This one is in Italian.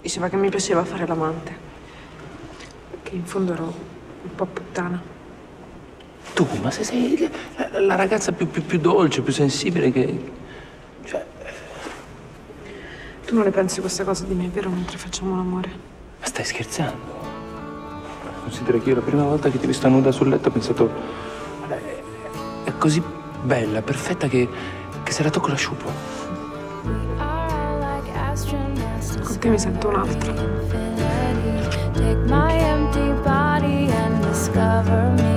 Diceva che mi piaceva fare l'amante. Che in fondo ero un po' puttana. Tu, ma se sei la, la ragazza più, più, più dolce, più sensibile che... Cioè, Tu non le pensi queste cose di me, vero? Mentre facciamo l'amore. ma stai scherzando? Considera che io la prima volta che ti ho vista nuda sul letto ho pensato... "Guarda, È, è così bella, perfetta che, che se la tocco la sciupo. tegemised tulevad. Take my empty body and discover me